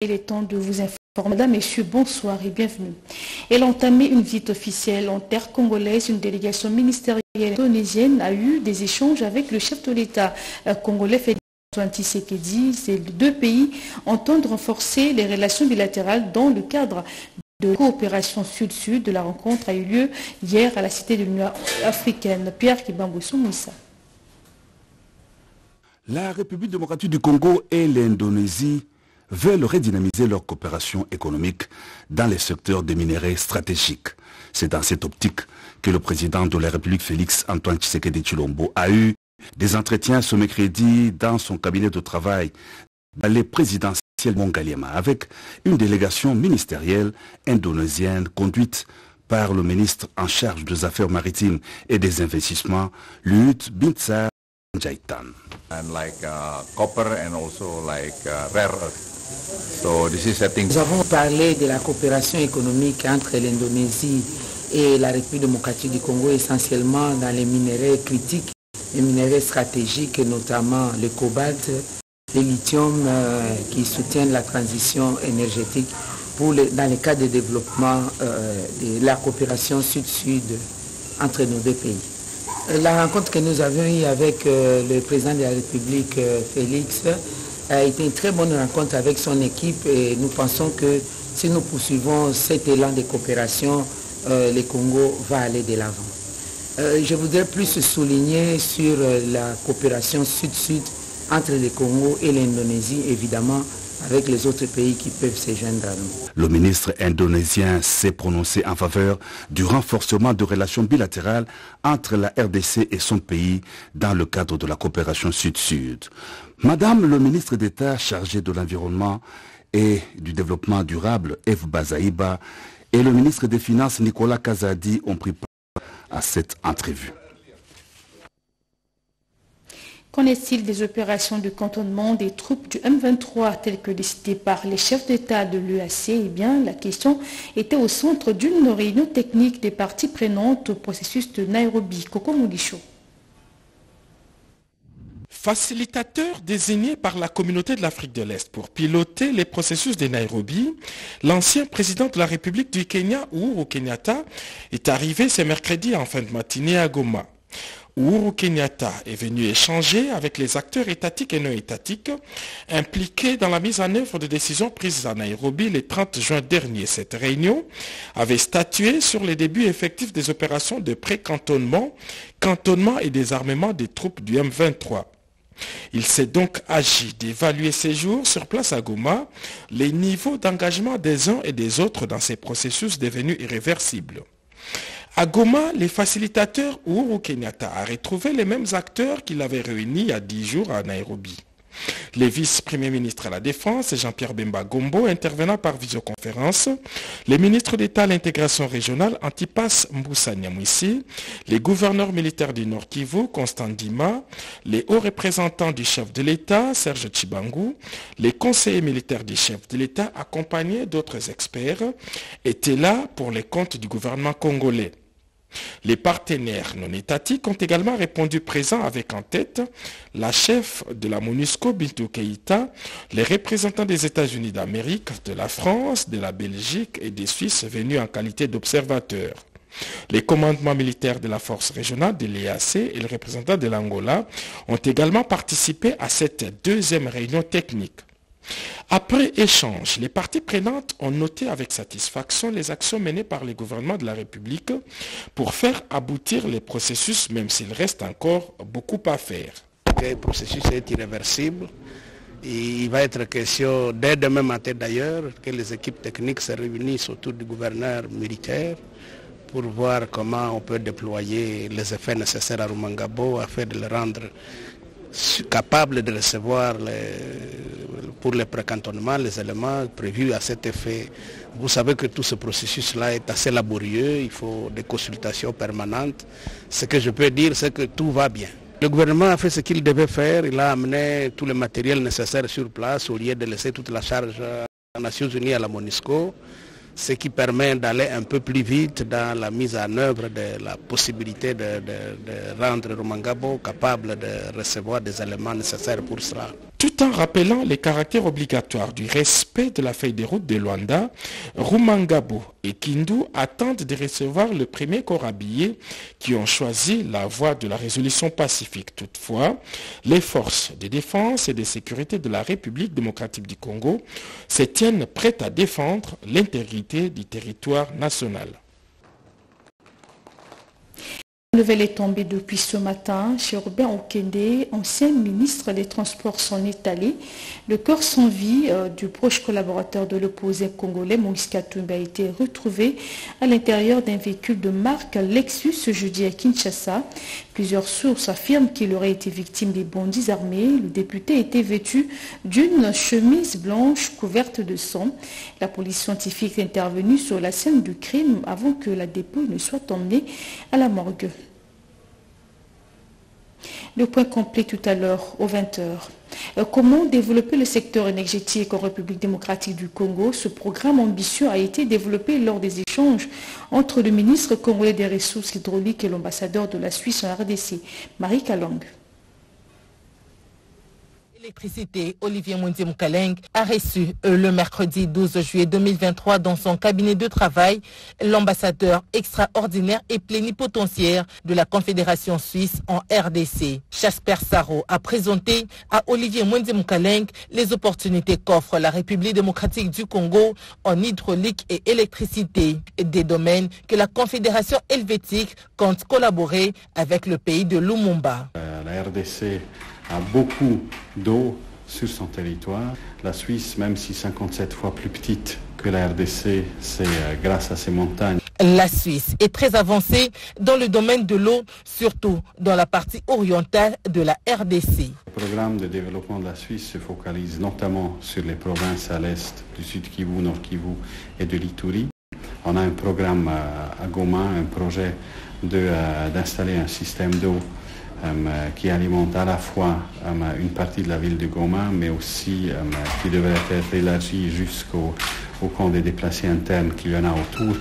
Il est temps de vous informer. Mesdames, Messieurs, bonsoir et bienvenue. Elle a entamé une visite officielle en terre congolaise. Une délégation ministérielle indonésienne a eu des échanges avec le chef de l'État euh, congolais Félix Tshisekedi. Ces deux pays entendent renforcer les relations bilatérales dans le cadre de coopération sud-sud. La rencontre a eu lieu hier à la Cité de l'Union africaine. Pierre Kibamboussou Moussa. La République démocratique du Congo et l'Indonésie veulent redynamiser leur coopération économique dans les secteurs des minéraux stratégiques. C'est dans cette optique que le président de la République Félix Antoine Tshisekedi Chilombo a eu des entretiens ce mercredi dans son cabinet de travail dans les présidentielles Mongaliema avec une délégation ministérielle indonésienne conduite par le ministre en charge des affaires maritimes et des investissements, Lut Bintsar Jaitan. Nous avons parlé de la coopération économique entre l'Indonésie et la République démocratique du Congo essentiellement dans les minéraux critiques, les minéraux stratégiques, notamment le cobalt, le lithium euh, qui soutiennent la transition énergétique dans le cadre de développement euh, de la coopération sud-sud entre nos deux pays. La rencontre que nous avions eue avec euh, le président de la République, Félix, a été une très bonne rencontre avec son équipe et nous pensons que si nous poursuivons cet élan de coopération, euh, le Congo va aller de l'avant. Euh, je voudrais plus souligner sur euh, la coopération sud-sud entre le Congo et l'Indonésie, évidemment, avec les autres pays qui peuvent se joindre à nous. Le ministre indonésien s'est prononcé en faveur du renforcement de relations bilatérales entre la RDC et son pays dans le cadre de la coopération sud-sud. Madame le ministre d'État chargé de l'environnement et du développement durable, Eve Bazaïba, et le ministre des Finances, Nicolas Kazadi, ont pris part à cette entrevue. Qu'en est-il des opérations de cantonnement des troupes du M23 telles que décidées par les chefs d'État de l'UAC Eh bien, la question était au centre d'une réunion technique des parties prenantes au processus de Nairobi. Coco. Facilitateur désigné par la communauté de l'Afrique de l'Est pour piloter les processus de Nairobi, l'ancien président de la République du Kenya, Uhuru Kenyatta, est arrivé ce mercredi en fin de matinée à Goma. Uhuru Kenyatta est venu échanger avec les acteurs étatiques et non étatiques impliqués dans la mise en œuvre de décisions prises à Nairobi le 30 juin dernier. Cette réunion avait statué sur les débuts effectifs des opérations de pré-cantonnement, cantonnement et désarmement des troupes du M23. Il s'est donc agi d'évaluer ces jours sur place à Goma les niveaux d'engagement des uns et des autres dans ces processus devenus irréversibles. À Goma, les facilitateurs Uhuru Kenyatta a retrouvé les mêmes acteurs qu'il avait réunis il y a dix jours à Nairobi. Les vice-premiers ministres à la Défense, Jean-Pierre Bemba Gombo, intervenant par visioconférence, les ministres d'État à l'intégration régionale, Antipas Mboussa les gouverneurs militaires du Nord Kivu, Constant Dima, les hauts représentants du chef de l'État, Serge Chibangu, les conseillers militaires du chef de l'État, accompagnés d'autres experts, étaient là pour les comptes du gouvernement congolais. Les partenaires non étatiques ont également répondu présents avec en tête la chef de la MONUSCO, Bintou Keïta, les représentants des États-Unis d'Amérique, de la France, de la Belgique et des Suisses venus en qualité d'observateurs. Les commandements militaires de la force régionale de l'EAC et le représentant de l'Angola ont également participé à cette deuxième réunion technique. Après échange, les parties prenantes ont noté avec satisfaction les actions menées par les gouvernements de la République pour faire aboutir les processus, même s'il reste encore beaucoup à faire. Le processus est irréversible. Il va être question, dès demain matin d'ailleurs, que les équipes techniques se réunissent autour du gouverneur militaire pour voir comment on peut déployer les effets nécessaires à Rumangabo afin de le rendre capable de recevoir les, pour le précantonnement les éléments prévus à cet effet. Vous savez que tout ce processus-là est assez laborieux, il faut des consultations permanentes. Ce que je peux dire, c'est que tout va bien. Le gouvernement a fait ce qu'il devait faire, il a amené tout le matériel nécessaire sur place au lieu de laisser toute la charge aux Nations Unies à la MONUSCO ce qui permet d'aller un peu plus vite dans la mise en œuvre de la possibilité de, rendre Romangabo capable de recevoir des éléments nécessaires pour cela. Tout en rappelant les caractères obligatoires du respect de la feuille de route de Luanda, Rumangabo et Kindu attendent de recevoir le premier corps habillé qui ont choisi la voie de la résolution pacifique. Toutefois, les forces de défense et de sécurité de la République démocratique du Congo se tiennent prêtes à défendre l'intégrité du territoire national. La nouvelle est tombée depuis ce matin. Chez Robin Okende, ancien ministre des Transports, s'en est allé. Le corps sans vie euh, du proche collaborateur de l'opposé congolais, Maurice Katumba, a été retrouvé à l'intérieur d'un véhicule de marque Lexus ce jeudi à Kinshasa. Plusieurs sources affirment qu'il aurait été victime des bandits armés. Le député était vêtu d'une chemise blanche couverte de sang. La police scientifique est intervenue sur la scène du crime avant que la dépouille ne soit emmenée à la morgue. Le point complet tout à l'heure, aux 20h. Euh, comment développer le secteur énergétique en République démocratique du Congo? Ce programme ambitieux a été développé lors des échanges entre le ministre congolais des ressources hydrauliques et l'ambassadeur de la Suisse en RDC, Marie Kalong. L'électricité, Olivier Mundi a reçu euh, le mercredi 12 juillet 2023 dans son cabinet de travail l'ambassadeur extraordinaire et plénipotentiaire de la Confédération suisse en RDC. Jasper Saro a présenté à Olivier Mundi les opportunités qu'offre la République démocratique du Congo en hydraulique et électricité, des domaines que la Confédération helvétique compte collaborer avec le pays de Lumumba. Euh, la RDC a beaucoup d'eau sur son territoire. La Suisse, même si 57 fois plus petite que la RDC, c'est euh, grâce à ses montagnes. La Suisse est très avancée dans le domaine de l'eau, surtout dans la partie orientale de la RDC. Le programme de développement de la Suisse se focalise notamment sur les provinces à l'est du Sud Kivu, Nord Kivu et de l'Ituri. On a un programme euh, à Goma, un projet euh, d'installer un système d'eau qui alimente à la fois euh, une partie de la ville de Goma, mais aussi euh, qui devrait être élargie jusqu'au au camp des déplacés internes qu'il y en a autour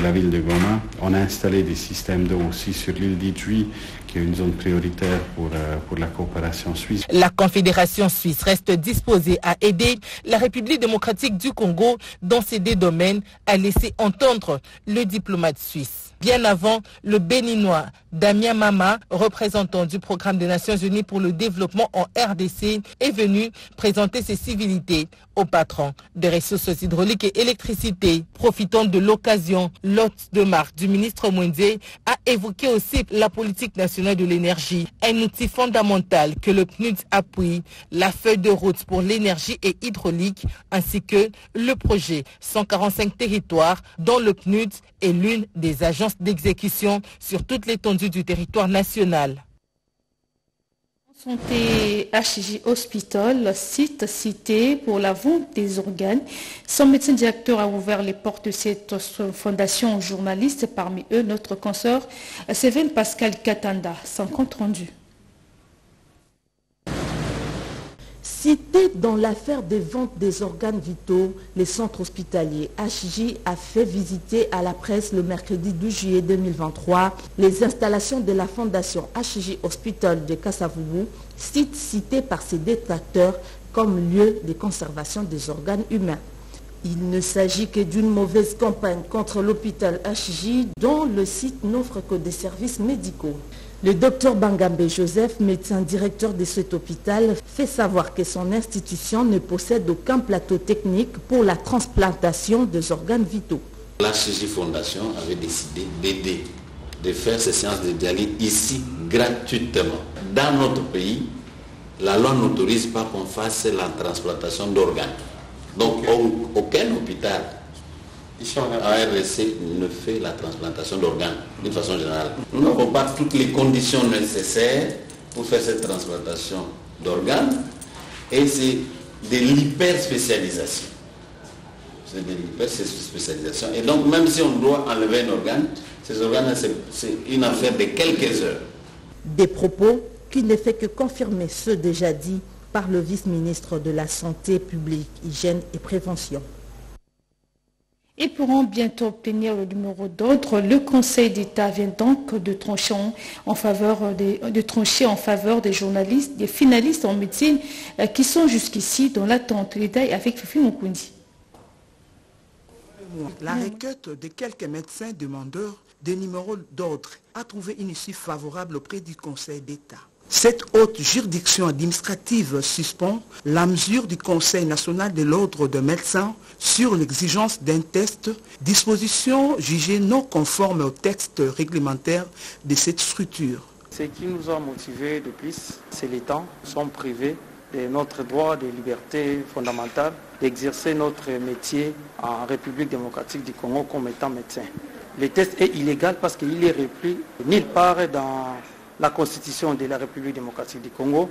la ville de Goma. On a installé des systèmes d'eau aussi sur l'île d'Idjui, qui est une zone prioritaire pour, pour la coopération suisse. La Confédération suisse reste disposée à aider la République démocratique du Congo dans ces deux domaines, a laissé entendre le diplomate suisse. Bien avant, le béninois Damien Mama, représentant du programme des Nations Unies pour le développement en RDC, est venu présenter ses civilités au patron des ressources hydrauliques et électricité. Profitant de l'occasion, l'hôte de marque du ministre Mwende a évoqué aussi la politique nationale de l'énergie, un outil fondamental que le PNUD appuie, la feuille de route pour l'énergie et hydraulique, ainsi que le projet 145 territoires dont le PNUD est l'une des agences d'exécution sur toute l'étendue du territoire national. Santé HJ Hospital, site cité pour la vente des organes. Son médecin directeur a ouvert les portes de cette fondation aux journalistes, parmi eux notre consoeur Séven Pascal Katanda. Sans compte rendu. Cité dans l'affaire des ventes des organes vitaux, le centre hospitalier HJ a fait visiter à la presse le mercredi 12 juillet 2023 les installations de la fondation HJ Hospital de Kassavoubou, site cité par ses détracteurs comme lieu de conservation des organes humains. Il ne s'agit que d'une mauvaise campagne contre l'hôpital HJ dont le site n'offre que des services médicaux. Le docteur Bangambe Joseph, médecin directeur de cet hôpital, fait savoir que son institution ne possède aucun plateau technique pour la transplantation des organes vitaux. La CG Fondation avait décidé d'aider, de faire ces séances de dialyse ici gratuitement. Dans notre pays, la loi n'autorise pas qu'on fasse la transplantation d'organes. Donc aucun hôpital ARC ne fait la transplantation d'organes d'une façon générale. Nous n'avons pas toutes les conditions nécessaires pour faire cette transplantation d'organes et c'est de l'hyperspécialisation. C'est de l'hyperspécialisation. Et donc même si on doit enlever un organe, ces organes, c'est une affaire de quelques heures. Des propos qui ne fait que confirmer ceux déjà dits par le vice-ministre de la Santé publique, Hygiène et Prévention. Et pourront bientôt obtenir le numéro d'ordre. Le Conseil d'État vient donc de trancher en, faveur des, journalistes, des finalistes en médecine euh, qui sont jusqu'ici dans l'attente. Les détails avec Fifi Mokundi. La requête de quelques médecins demandeurs des numéros d'ordre a trouvé une issue favorable auprès du Conseil d'État. Cette haute juridiction administrative suspend la mesure du Conseil national de l'ordre de médecins sur l'exigence d'un test, disposition jugée non conforme au texte réglementaire de cette structure. Ce qui nous a motivés de plus, c'est les temps sont privés de notre droit de liberté fondamentale d'exercer notre métier en République démocratique du Congo comme étant médecin. Le test est illégal parce qu'il est repris nulle part dans la constitution de la République démocratique du Congo,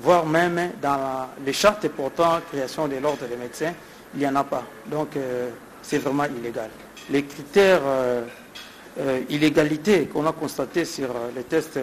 voire même dans les chartes portant création de l'ordre des médecins, il n'y en a pas. Donc euh, c'est vraiment illégal. Les critères euh, euh, qu'on a constaté sur les tests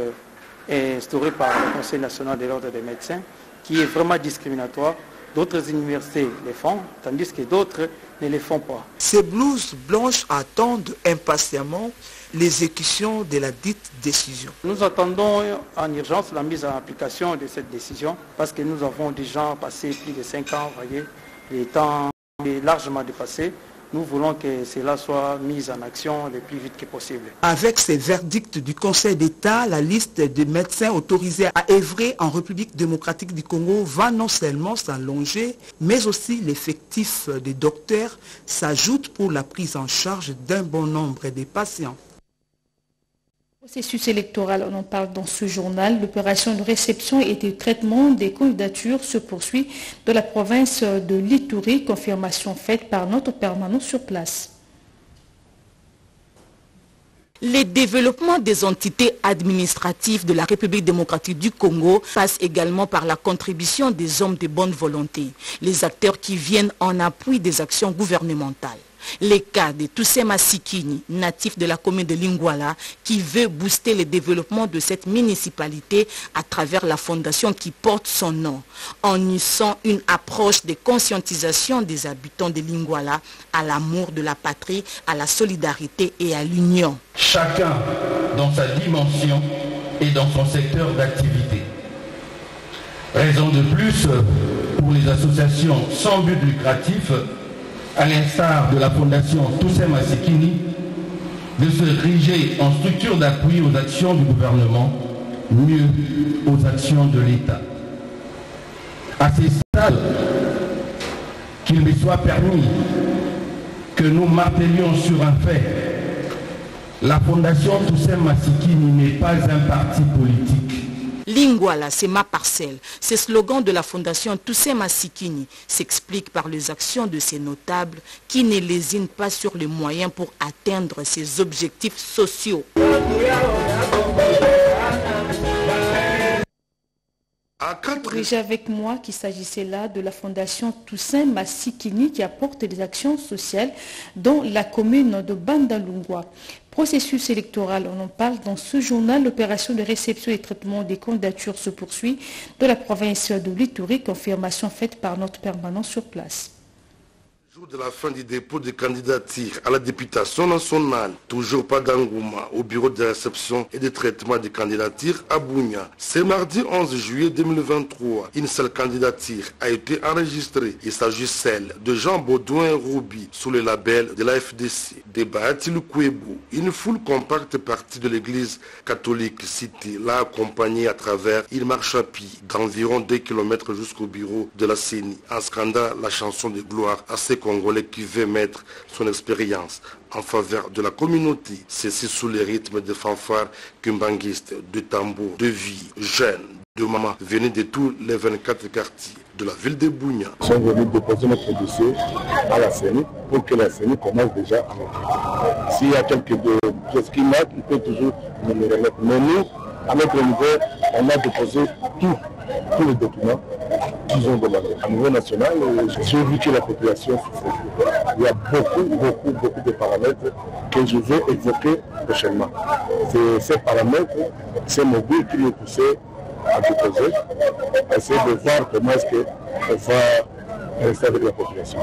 instaurés par le Conseil national de l'ordre des médecins, qui est vraiment discriminatoire, d'autres universités les font, tandis que d'autres ne les font pas. Ces blouses blanches attendent impatiemment l'exécution de la dite décision. Nous attendons en urgence la mise en application de cette décision parce que nous avons déjà passé plus de 5 ans, vous voyez, le temps est largement dépassé. Nous voulons que cela soit mis en action le plus vite que possible. Avec ces verdicts du Conseil d'État, la liste des médecins autorisés à œuvrer en République démocratique du Congo va non seulement s'allonger, mais aussi l'effectif des docteurs s'ajoute pour la prise en charge d'un bon nombre de patients. Processus électoral, on en parle dans ce journal. L'opération de réception et de traitement des candidatures se poursuit dans la province de Lituri, confirmation faite par notre permanent sur place. Les développements des entités administratives de la République démocratique du Congo passent également par la contribution des hommes de bonne volonté, les acteurs qui viennent en appui des actions gouvernementales. Les cas de Toussema Sikini, natif de la commune de Lingwala, qui veut booster le développement de cette municipalité à travers la fondation qui porte son nom, en unissant une approche de conscientisation des habitants de Lingwala à l'amour de la patrie, à la solidarité et à l'union. Chacun dans sa dimension et dans son secteur d'activité. Raison de plus pour les associations sans but lucratif à l'instar de la fondation Toussaint Massikini, de se diriger en structure d'appui aux actions du gouvernement, mieux aux actions de l'État. À ces stades, qu'il me soit permis que nous martelions sur un fait. La fondation Toussaint Massikini n'est pas un parti politique. Lingwala, c'est ma parcelle. Ce slogan de la fondation Toussaint Massikini s'explique par les actions de ces notables qui ne lésinent pas sur les moyens pour atteindre ces objectifs sociaux. Déjà avec moi qu'il s'agissait là de la fondation Toussaint Massikini qui apporte des actions sociales dans la commune de Bandalungwa. Processus électoral, on en parle dans ce journal. L'opération de réception et traitement des candidatures se poursuit de la province de Lituri, confirmation faite par notre permanent sur place jour de la fin du dépôt des candidatures à la députation nationale, toujours pas d'engouement au bureau de réception et de traitement des candidatures à Bounia. C'est mardi 11 juillet 2023. Une seule candidature a été enregistrée. Il s'agit celle de Jean Baudouin Roubi sous le label de la FDC. Débat Kouébou, une foule compacte partie de l'église catholique citée l'a accompagné à travers une marche à pied d'environ 2 km jusqu'au bureau de la CENI en scandant la chanson de gloire à ses Congolais qui veut mettre son expérience en faveur de la communauté. Ceci sous les rythmes de fanfares kumbanguistes, de tambours, de vie, jeunes, de mamans venus de tous les 24 quartiers de la ville de Bougna. Nous sommes venus déposer notre dossier à la CENI pour que la CENI commence déjà à S'il y a quelques choses qui manquent, il peut toujours nous remettre. Mais nous, à notre niveau, on a déposé tous les documents qu'ils ont demandé. À niveau national, j'ai la population Il y a beaucoup, beaucoup, beaucoup de paramètres que je vais évoquer prochainement. C'est ces paramètres, ces mobiles qui nous poussé à déposer, essayer de voir comment est-ce qu'on va rester la population.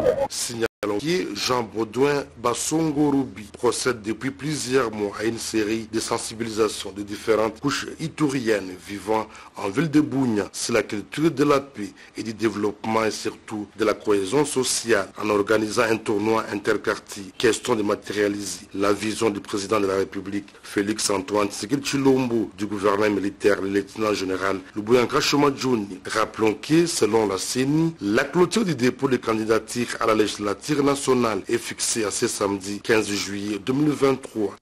Épalonquier, Jean Baudouin Bassongo Roubi procède depuis plusieurs mois à une série de sensibilisations de différentes couches itouriennes vivant en ville de Bougna sur la culture de la paix et du développement et surtout de la cohésion sociale en organisant un tournoi interquartier. Question de matérialiser la vision du président de la République, Félix Antoine Chilombo, du gouvernement militaire, le lieutenant général Lubuyanka Jouni. Rappelons que, selon la CENI, la clôture du dépôt de candidature à la législature nationale est fixée à ce samedi 15 juillet 2023.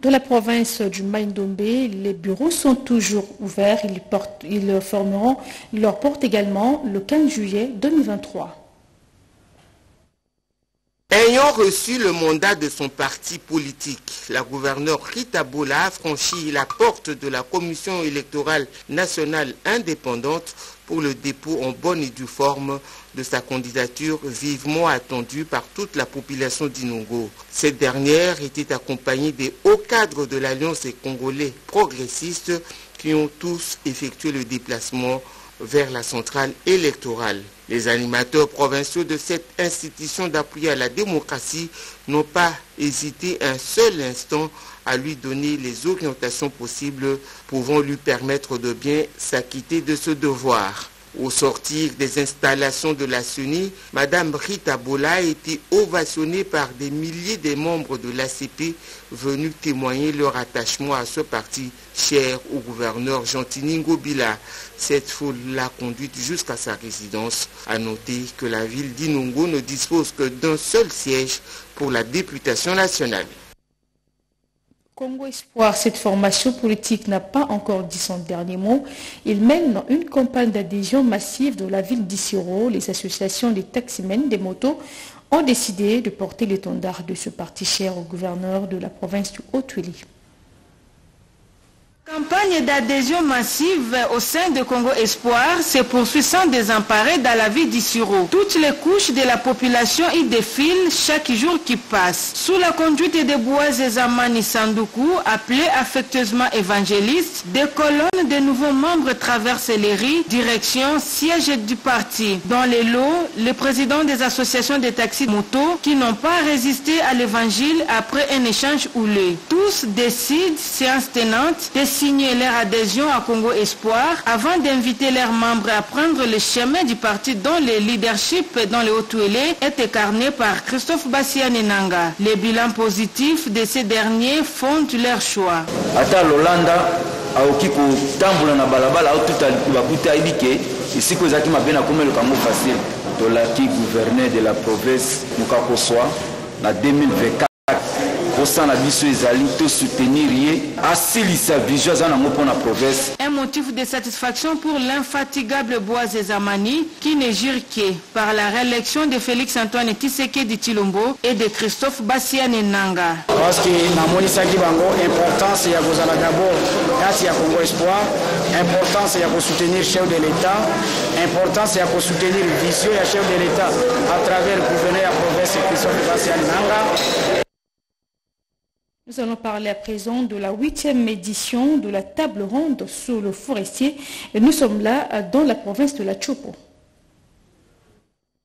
Dans la province du Maïndombe, les bureaux sont toujours ouverts. Ils, portent, ils formeront leur porte également le 15 juillet 2023. Ayant reçu le mandat de son parti politique, la gouverneure Rita Bola a franchi la porte de la Commission électorale nationale indépendante pour le dépôt en bonne et due forme de sa candidature vivement attendue par toute la population d'Inongo. Cette dernière était accompagnée des hauts cadres de l'Alliance des Congolais progressistes qui ont tous effectué le déplacement vers la centrale électorale. Les animateurs provinciaux de cette institution d'appui à la démocratie n'ont pas hésité un seul instant à lui donner les orientations possibles pouvant lui permettre de bien s'acquitter de ce devoir. Au sortir des installations de la CENI, Mme Rita Bola a été ovationnée par des milliers de membres de l'ACP venus témoigner leur attachement à ce parti cher au gouverneur Gentini Ngobila. Cette foule l'a conduite jusqu'à sa résidence. À noter que la ville d'Inongo ne dispose que d'un seul siège pour la députation nationale. Congo Espoir, cette formation politique n'a pas encore dit son dernier mot. Il mène une campagne d'adhésion massive de la ville d'Issiro. Les associations des taximens des motos ont décidé de porter l'étendard de ce parti cher au gouverneur de la province du Haut-Tuili. Campagne d'adhésion massive au sein de Congo Espoir se poursuit sans désemparer dans la ville d'Issiro. Toutes les couches de la population y défilent chaque jour qui passe. Sous la conduite de Boaz Zamani Sanduku, appelé affectueusement évangéliste, des colonnes de nouveaux membres traversent les rues, direction siège du parti. Dans les lots, les présidents des associations de taxis moto qui n'ont pas résisté à l'évangile après un échange houlé. Tous décident, séance tenante, de signer leur adhésion à Congo Espoir avant d'inviter leurs membres à prendre le chemin du parti dont le leadership dans le Haut-Touélé est incarné par Christophe Bassianenanga. Les bilans positifs de ces derniers font leur choix. ata lolanda aoki kotambola na balabala aotuta bakuta ayebi ke esika ezalaki mabe na komeloka yango facile tolaki gouverneur de la province mokakoswa na 2024 kosala biso ezali tosoutenir ye. Asilisa vision aza nango mpo na province Un motif de satisfaction pour l'infatigable Boaz Zamani qui ne jure que par la réélection de Félix Antoine Tshisekedi Chilombo et de Christophe Bassiane Nanga. parce que namonisaki bango importance ya kozala d'abord kasi ya congo espoir importance ya kosoutenir chef de l'état importance ya kosoutenir vision ya chef de l'état à travers gouverneur ya province christophe basian nanga Nous allons parler à présent de la huitième édition de la table ronde sur le forestier. Et nous sommes là euh, dans la province de la Chopo.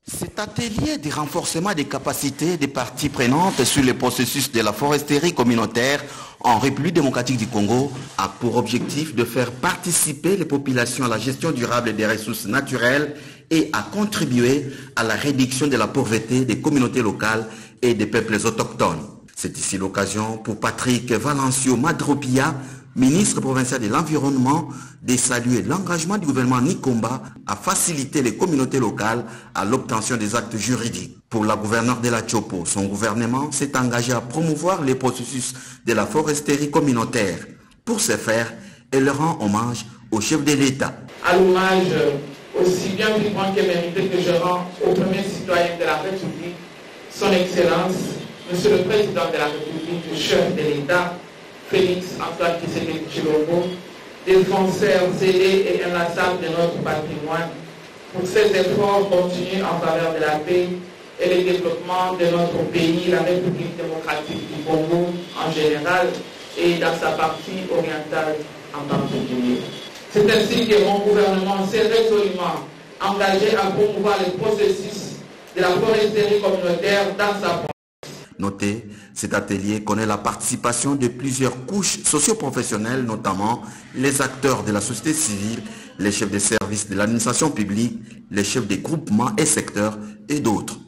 Cet atelier de renforcement des capacités des parties prenantes sur le processus de la foresterie communautaire en République démocratique du Congo a pour objectif de faire participer les populations à la gestion durable des ressources naturelles et à contribuer à la réduction de la pauvreté des communautés locales et des peuples autochtones. C'est ici l'occasion pour Patrick Valencio Madropia, ministre provincial de l'Environnement, de saluer l'engagement du gouvernement Nikomba à faciliter les communautés locales à l'obtention des actes juridiques. Pour la gouverneure de la Chopo, son gouvernement s'est engagé à promouvoir les processus de la foresterie communautaire. Pour ce faire, elle rend hommage au chef de l'État. à l'hommage aussi bien vivant que mérité que je rends au premier citoyen de la République, son Excellence, Monsieur le Président de la République, chef de l'État, Félix Antoine Tshisekedi Chilombo, défenseur zélé et inlassable de notre patrimoine, pour ses efforts continus en faveur de la paix et le développement de notre pays, la République démocratique du Congo en général et dans sa partie orientale en particulier. C'est ainsi que mon gouvernement s'est résolument engagé à promouvoir le processus de la foresterie communautaire dans sa. Notez, cet atelier connaît la participation de plusieurs couches socioprofessionnelles, notamment les acteurs de la société civile, les chefs de services de l'administration publique, les chefs des groupements et secteurs et d'autres.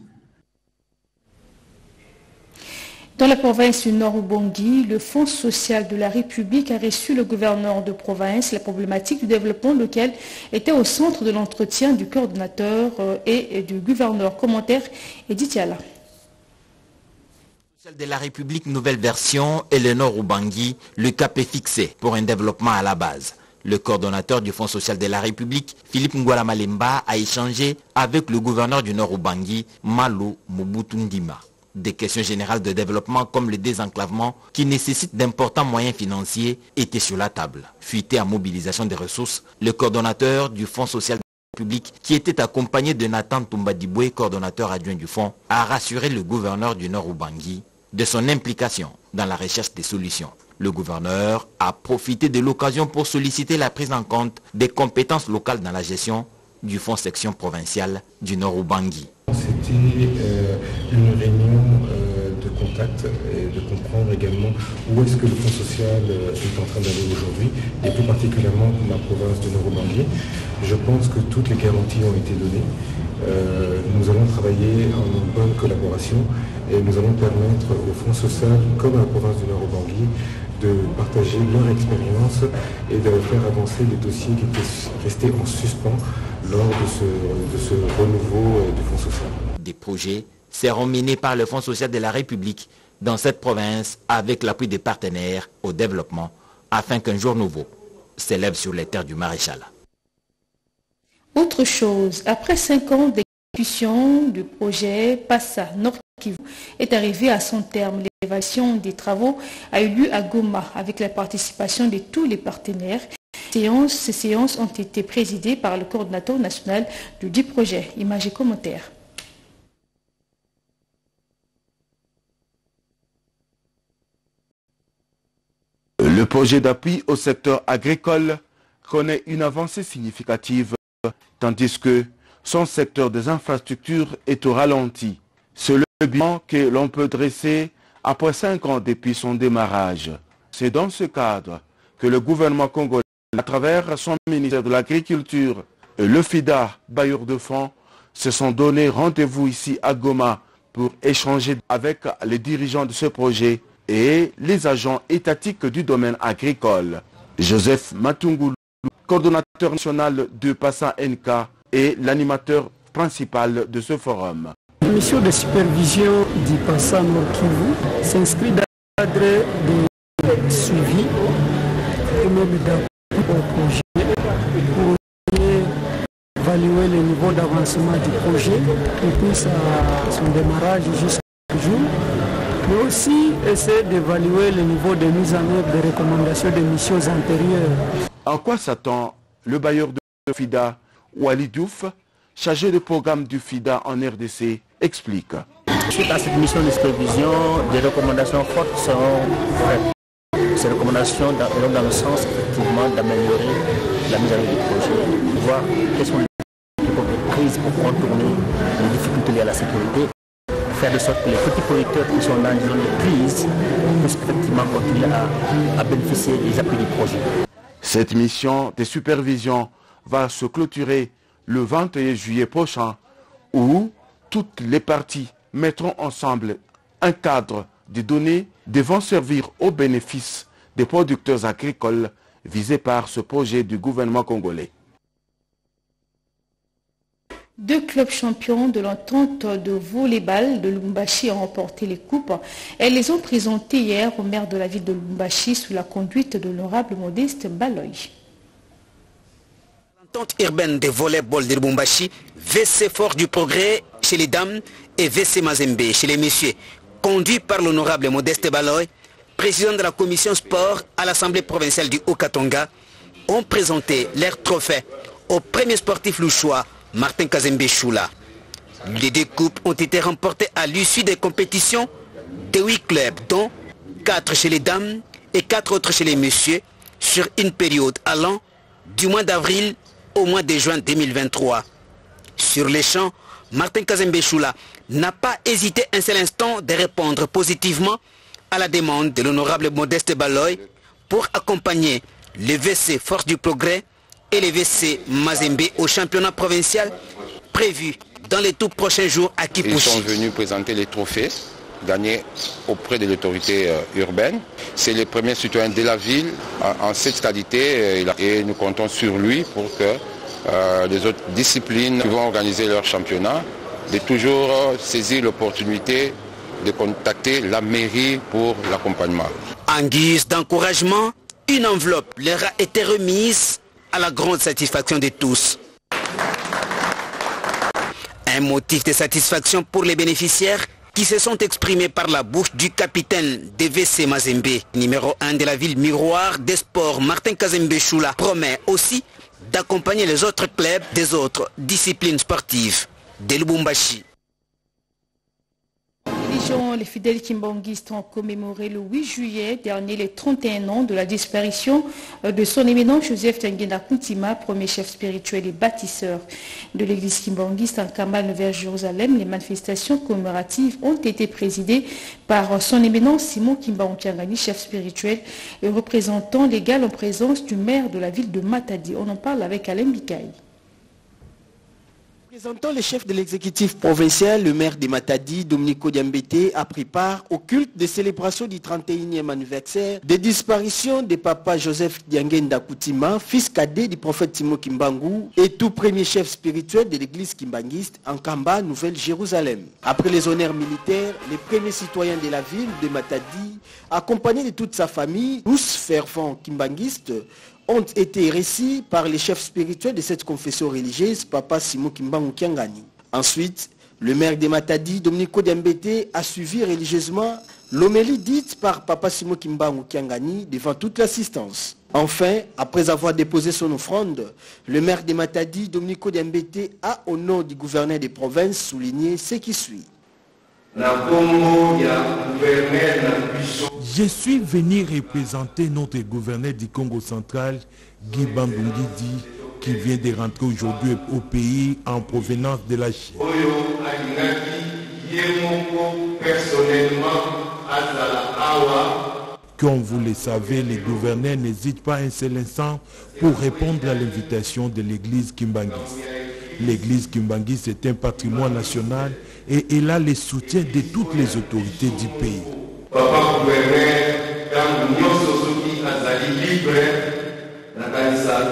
Dans la province du Nord-Ubangui, le Fonds social de la République a reçu le gouverneur de province. La problématique du développement local était au centre de l'entretien du coordonnateur euh, et du gouverneur. Commentaire Edith Yala de la République nouvelle version et le Nord-Ubangui, le cap est fixé pour un développement à la base. Le coordonnateur du Fonds social de la République, Philippe Ngwala Malemba, a échangé avec le gouverneur du Nord-Ubangui, Malo Mobutu Ndima. Des questions générales de développement comme le désenclavement qui nécessitent d'importants moyens financiers étaient sur la table. Fuité à mobilisation des ressources, le coordonnateur du Fonds social de la République, qui était accompagné de Nathan Tumbadiboué, coordonnateur adjoint du fonds, a rassuré le gouverneur du Nord-Ubangui de son implication dans la recherche des solutions. Le gouverneur a profité de l'occasion pour solliciter la prise en compte des compétences locales dans la gestion du fonds section provinciale du Nord-Ubangui. C'était euh, une réunion euh, de contact et de comprendre également où est-ce que le fonds social euh, est en train d'aller aujourd'hui, et plus particulièrement la province du Nord-Ubangui. Je pense que toutes les garanties ont été données. Nous allons travailler en bonne collaboration et nous allons permettre au Fonds social, comme à la province du Nord-Ubangui, de partager leur expérience et de faire avancer les dossiers qui étaient restés en suspens lors de ce, de ce renouveau du Fonds social. Des projets seront menés par le Fonds social de la République dans cette province avec l'appui des partenaires au développement afin qu'un jour nouveau s'élève sur les terres du maréchal. Autre chose, après cinq ans d'exécution du projet Passa Nord Kivu est arrivé à son terme. L'évaluation des travaux a eu lieu à Goma avec la participation de tous les partenaires. Ces séances ont été présidées par le coordinateur national du dit projet. Images et commentaires. Le projet d'appui au secteur agricole connaît une avancée significative, tandis que son secteur des infrastructures est au ralenti. C'est le bilan que l'on peut dresser après cinq ans depuis son démarrage. C'est dans ce cadre que le gouvernement congolais, à travers son ministère de l'Agriculture et le FIDA, bailleur de fonds, se sont donné rendez-vous ici à Goma pour échanger avec les dirigeants de ce projet et les agents étatiques du domaine agricole. Joseph Matungoulou, coordonnateur national de Passa NK et l'animateur principal de ce forum. La mission de supervision du Passa Nord s'inscrit dans le cadre de suivi et même d'appui au projet pour évaluer le niveau d'avancement du projet depuis son démarrage jusqu'à jour mais aussi essayer d'évaluer le niveau de mise en œuvre des recommandations des missions antérieures. En quoi s'attend le bailleur de FIDA, Wali Diouf, chargé de programme du FIDA en RDC, explique. Suite à cette mission de supervision, des recommandations fortes seront faites. Ces recommandations iront dans le sens effectivement d'améliorer la mise en œuvre du projet, voir quelles sont les prises pour contourner les difficultés liées à la sécurité faire de sorte que les petits producteurs qui sont dans une zone de crise puissent effectivement continuer à, à bénéficier des appuis du projet. Cette mission de supervision va se clôturer le 21 juillet prochain où toutes les parties mettront ensemble un cadre de données devant servir au bénéfice des producteurs agricoles visés par ce projet du gouvernement congolais. Deux clubs champions de l'entente de volleyball de Lumbashi ont remporté les coupes. Elles les ont présentées hier au maire de la ville de Lumbashi sous la conduite de l'honorable Modeste Baloy. L'entente urbaine de volleyball de Lumbashi, VC Fort du Progrès chez les dames et VC Mazembe chez les messieurs, conduit par l'honorable Modeste Baloy, président de la commission sport à l'Assemblée provinciale du Haut-Katonga, ont présenté leurs trophées au premier sportif louchois Martin Kazembe Choula. Les deux coupes ont été remportées à l'issue des compétitions de huit clubs, dont quatre chez les dames et quatre autres chez les messieurs, sur une période allant du mois d'avril au mois de juin 2023. Sur les champs, Martin Kazembe Choula, n'a pas hésité un seul instant de répondre positivement à la demande de l'honorable Modeste Baloy pour accompagner les WC Force du Progrès et WC Mazembe au championnat provincial prévu dans les tout prochains jours à Kipushi. Ils sont venus présenter les trophées gagnés auprès de l'autorité euh, urbaine. C'est le premier citoyen de la ville en, cette qualité euh, et nous comptons sur lui pour que euh, les autres disciplines qui vont organiser leur championnat de toujours saisir l'opportunité de contacter la mairie pour l'accompagnement. En guise d'encouragement, une enveloppe leur a été remise à la grande satisfaction de tous. Un motif de satisfaction pour les bénéficiaires qui se sont exprimés par la bouche du capitaine DVC Mazembe, numéro 1 de la ville miroir des sports, Martin Kazembe Choula, promet aussi d'accompagner les autres clubs des autres disciplines sportives de Lubumbashi. Les fidèles kimbanguistes ont commémoré le 8 juillet dernier les 31 ans de la disparition de son éminent Joseph Tenguena Kuntima, premier chef spirituel et bâtisseur de l'église kimbanguiste en Kamal vers Jérusalem. Les manifestations commémoratives ont été présidées par son éminent Simon Kimba chef spirituel et représentant légal en présence du maire de la ville de Matadi. On en parle avec Alain Bikaï. Présentant le chef de l'exécutif provincial, le maire de Matadi, Dominico Diambete, a pris part au culte des célébrations du 31e anniversaire des disparitions de papa Joseph Diangenda Koutima, fils cadet du prophète Timo Kimbangu et tout premier chef spirituel de l'église kimbanguiste en Kamba, Nouvelle-Jérusalem. Après les honneurs militaires, les premiers citoyens de la ville de Matadi, accompagnés de toute sa famille, tous fervents kimbanguistes, ont été récits par les chefs spirituels de cette confession religieuse, Papa Simon Kimbangu Kiangani. Ensuite, le maire de Matadi, Dominico Diambete, a suivi religieusement l'homélie dite par Papa Simon Kimbangu Kiangani devant toute l'assistance. Enfin, après avoir déposé son offrande, le maire de Matadi, Dominico Diambete, a, au nom du gouverneur des provinces, souligné ce qui suit. Je suis venu représenter notre gouverneur du Congo central, Guy Bambungidi, qui vient de rentrer aujourd'hui au pays en provenance de la Chine. Comme vous le savez, les gouverneurs n'hésitent pas un seul instant pour répondre à l'invitation de l'église Kimbangis. L'église Kimbangis est un patrimoine national et elle a le soutien de toutes les autorités du pays. papa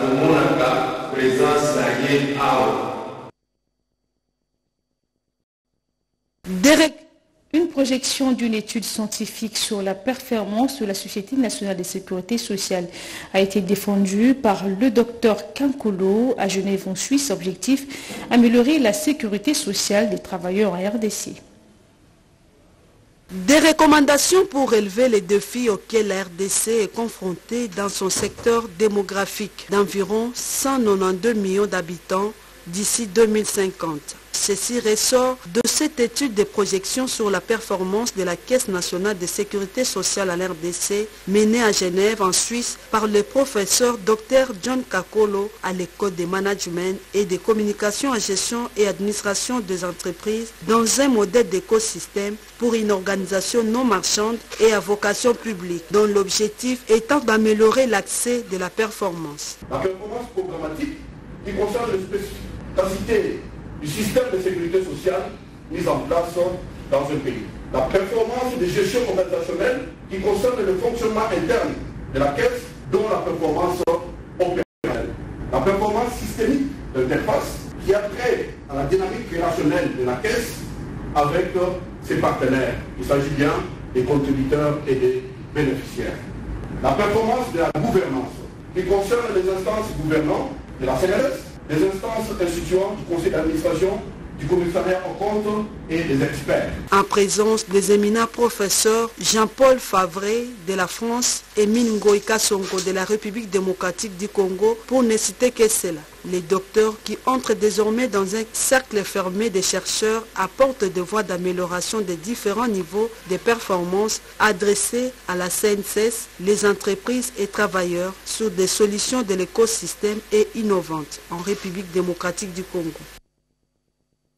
gouverneur présence une projection d'une étude scientifique sur la performance de la Société nationale de sécurité sociale a été défendue par le docteur Kankolo à Genève en Suisse. Objectif, améliorer la sécurité sociale des travailleurs en RDC. Des recommandations pour relever les défis auxquels la RDC est confrontée dans son secteur démographique d'environ 192 millions d'habitants d'ici 2050. Ceci ressort de cette étude de projection sur la performance de la Caisse nationale de sécurité sociale à l'RDC menée à Genève en Suisse par le professeur Dr John Kakolo à l'école de management et de communication en gestion et administration des entreprises dans un modèle d'écosystème pour une organisation non marchande et à vocation publique dont l'objectif étant d'améliorer l'accès de la performance. La performance programmatique qui concerne l'efficacité du système de sécurité sociale mis en place dans un pays. La performance de gestion organisationnelle qui concerne le fonctionnement interne de la caisse, dont la performance opérationnelle. La performance systémique d'interface qui a trait à la dynamique relationnelle de la caisse avec ses partenaires. Il s'agit bien des contributeurs et des bénéficiaires. La performance de la gouvernance qui concerne les instances gouvernantes de la CNRS, les instances instituantes du conseil d'administration, en présence des éminents professeurs Jean-Paul Favre de la France et Mingoy Songo de la République démocratique du Congo, pour ne citer que cela. Les docteurs qui entrent désormais dans un cercle fermé des chercheurs apportent des voies d'amélioration des différents niveaux de performance adressés à la CNCS, les entreprises et travailleurs sur des solutions de l'écosystème et innovantes en République démocratique du Congo.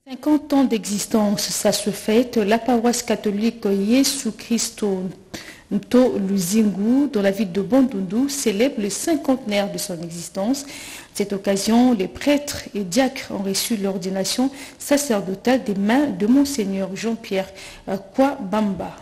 50 ans d'existence, ça se fête. La paroisse catholique Yesu Christo Nto Luzingu, dans la ville de Bandundu, célèbre le cinquantenaire de son existence. Cette occasion, les prêtres et diacres ont reçu l'ordination sacerdotale des mains de Monseigneur Jean-Pierre Kwabamba.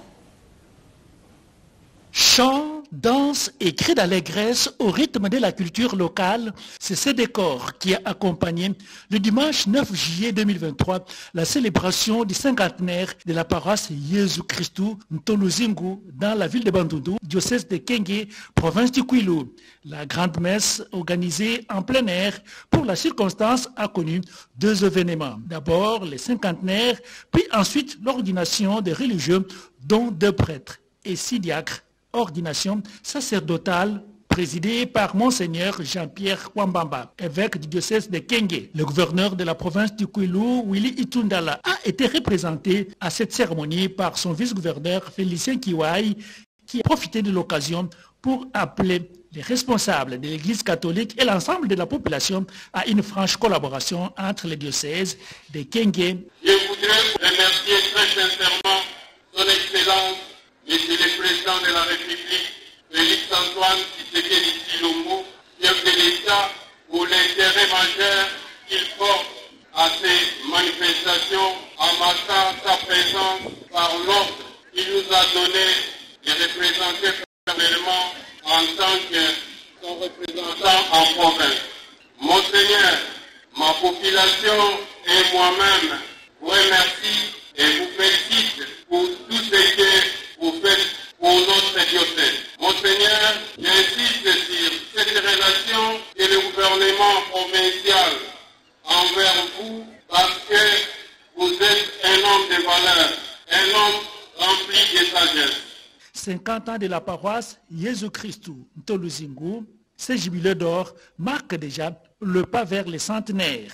Chants, danse et cris d'allégresse au rythme de la culture locale, c'est ce décor qui a accompagné le dimanche 9 juillet 2023 la célébration du cinquantenaire de la paroisse Jésus Christou Ntoluzingu dans la ville de Bandundu, diocèse de Kenge, province du Kwilu. La grande messe organisée en plein air pour la circonstance a connu deux événements. D'abord les cinquantenaires, puis ensuite l'ordination des religieux dont deux prêtres et six diacres ordination sacerdotale présidée par Monseigneur Jean-Pierre Wambamba, évêque du diocèse de Kenge. Le gouverneur de la province du Kwilu, Willy Itundala, a été représenté à cette cérémonie par son vice-gouverneur Félicien Kiwai, qui a profité de l'occasion pour appeler les responsables de l'Église catholique et l'ensemble de la population à une franche collaboration entre les diocèses de Kenge. Je voudrais remercier très sincèrement son Excellence Monsieur le Président de la République, Félix Antoine Tshisekedi Chilombo, chef de l'État, pour l'intérêt majeur qu'il porte à ces manifestations en marquant sa présence par l'ordre qu'il nous a donné de représenter personnellement en tant que son représentant en province. Monseigneur, ma population et moi-même vous remercie et vous félicite pour tout ce que notre diocèse. Monseigneur, j'insiste sur cette relation que le gouvernement provincial envers vous parce que vous êtes un homme de valeur, un homme rempli de sagesse. 50 ans de la paroisse Jésus Christou Ntoluzingu, ce jubilé d'or marque déjà le pas vers les centenaires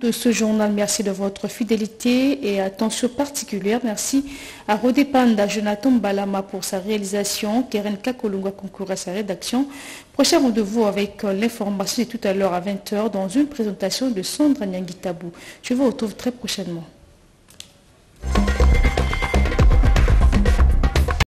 de ce journal. Merci de votre fidélité et attention particulière. Merci à Rodépanda Jonathan Balama pour sa réalisation, Keren Kakolunga concourt à sa rédaction. Prochain rendez-vous avec l'information de tout à l'heure à 20h dans une présentation de Sandra Nyangitabou. Je vous retrouve très prochainement.